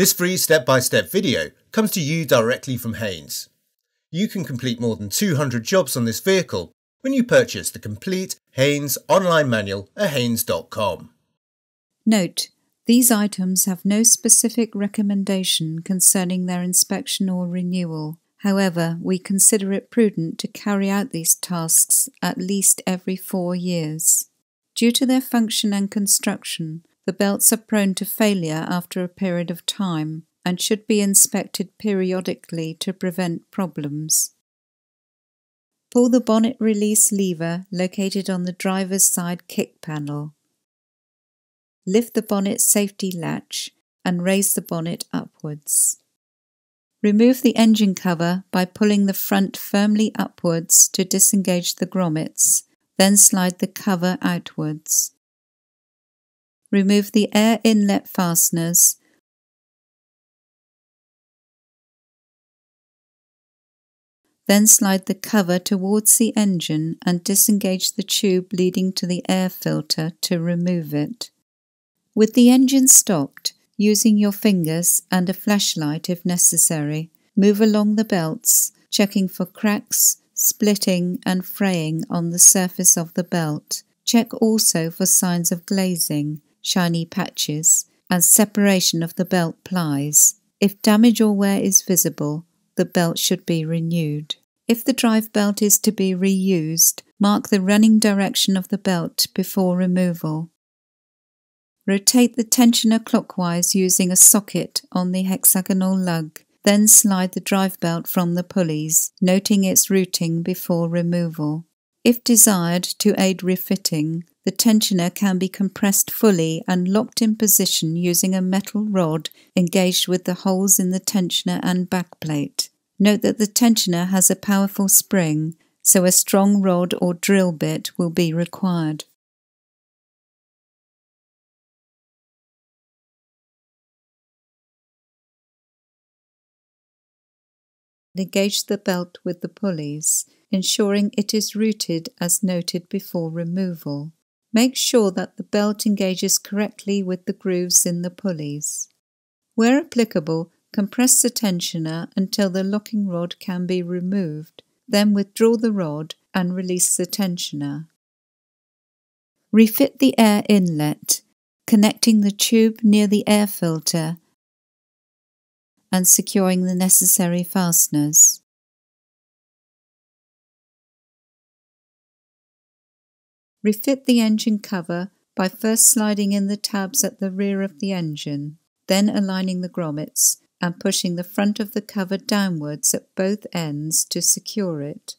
This free step-by-step video comes to you directly from Haynes. You can complete more than 200 jobs on this vehicle when you purchase the complete Haynes online manual at haynes.com. Note, these items have no specific recommendation concerning their inspection or renewal. However, we consider it prudent to carry out these tasks at least every four years. Due to their function and construction, the belts are prone to failure after a period of time and should be inspected periodically to prevent problems. Pull the bonnet release lever located on the driver's side kick panel. Lift the bonnet safety latch and raise the bonnet upwards. Remove the engine cover by pulling the front firmly upwards to disengage the grommets, then slide the cover outwards. Remove the air inlet fasteners Then slide the cover towards the engine and disengage the tube leading to the air filter to remove it. With the engine stopped, using your fingers and a flashlight if necessary, move along the belts, checking for cracks, splitting and fraying on the surface of the belt. Check also for signs of glazing, shiny patches, and separation of the belt plies. If damage or wear is visible, the belt should be renewed. If the drive belt is to be reused, mark the running direction of the belt before removal. Rotate the tensioner clockwise using a socket on the hexagonal lug, then slide the drive belt from the pulleys, noting its routing before removal. If desired to aid refitting, the tensioner can be compressed fully and locked in position using a metal rod engaged with the holes in the tensioner and backplate. Note that the tensioner has a powerful spring, so a strong rod or drill bit will be required. Engage the belt with the pulleys, ensuring it is routed as noted before removal. Make sure that the belt engages correctly with the grooves in the pulleys. Where applicable, Compress the tensioner until the locking rod can be removed, then withdraw the rod and release the tensioner. Refit the air inlet, connecting the tube near the air filter and securing the necessary fasteners. Refit the engine cover by first sliding in the tabs at the rear of the engine, then aligning the grommets and pushing the front of the cover downwards at both ends to secure it.